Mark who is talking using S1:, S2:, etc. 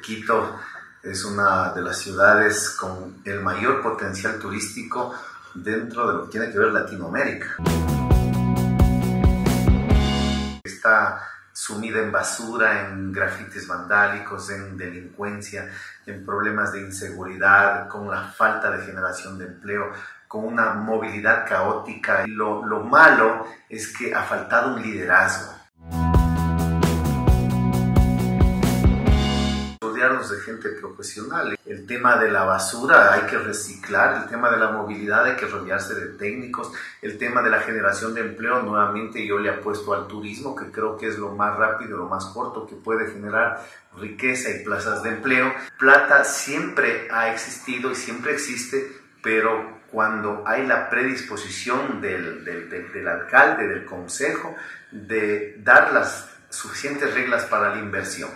S1: Quito es una de las ciudades con el mayor potencial turístico dentro de lo que tiene que ver Latinoamérica. Está sumida en basura, en grafitis vandálicos, en delincuencia, en problemas de inseguridad, con la falta de generación de empleo, con una movilidad caótica. Lo, lo malo es que ha faltado un liderazgo de gente profesional. El tema de la basura hay que reciclar, el tema de la movilidad hay que rodearse de técnicos, el tema de la generación de empleo, nuevamente yo le apuesto al turismo, que creo que es lo más rápido, lo más corto que puede generar riqueza y plazas de empleo. Plata siempre ha existido y siempre existe, pero cuando hay la predisposición del, del, del, alcalde, del consejo, de dar las suficientes reglas para la inversión.